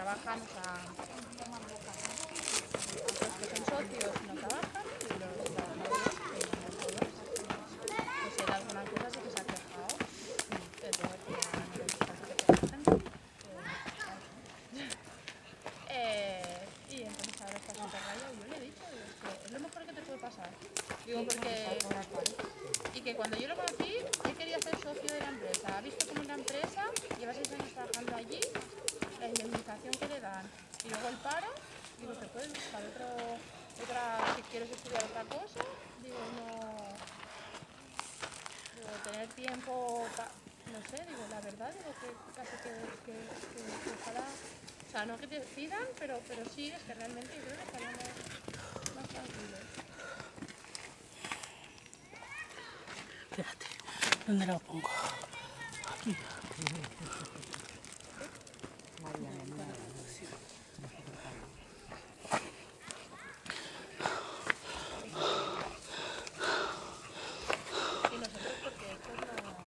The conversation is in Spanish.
trabajan, o sea, los que son socios no trabajan y los trabajadores. Pues era alguna cosa sí que se ha quejado. Pero que. Eh, y entonces ahora está súper rayado. Yo le he dicho, es que es lo mejor que te puede pasar. Digo, porque... Y que cuando yo lo conocí, Y luego el paro, digo, te puedes buscar otro, otra, si quieres estudiar otra cosa, digo, no... Digo, tener tiempo, pa- no sé, digo, la verdad, digo, que casi que, que, que, que ojalá... O sea, no que te pidan, pero, pero sí, es que realmente yo creo que estaríamos más tranquilos. Espérate, ¿dónde lo pongo? Aquí.